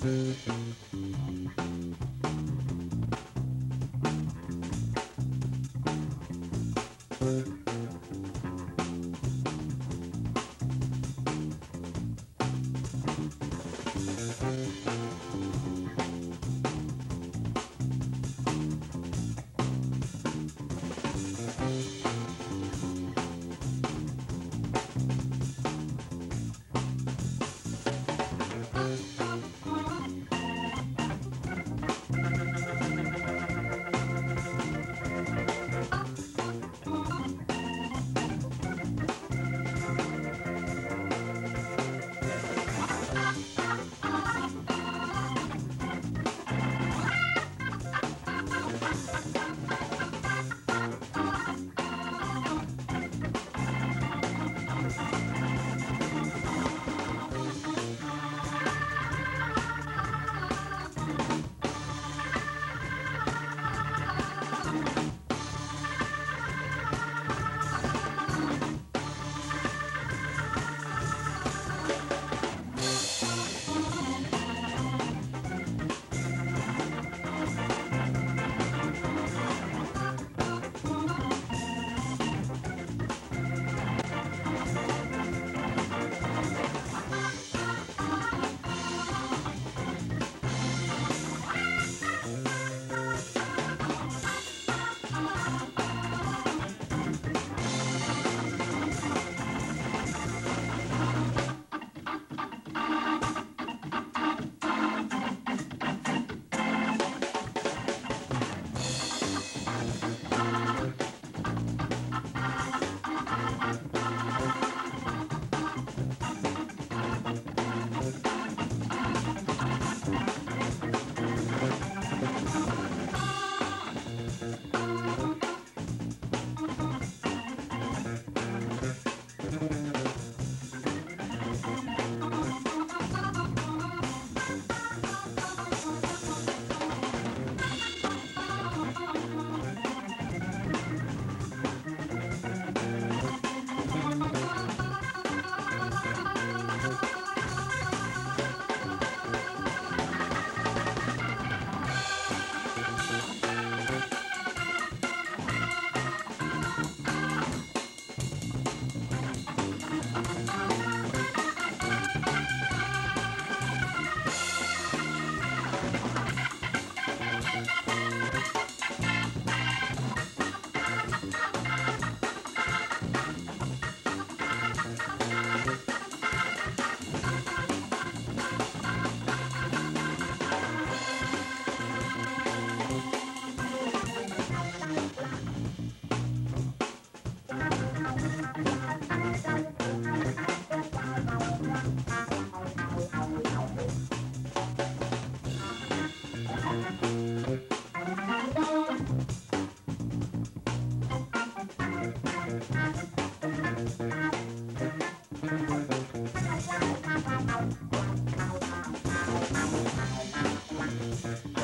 Thank you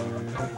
Thank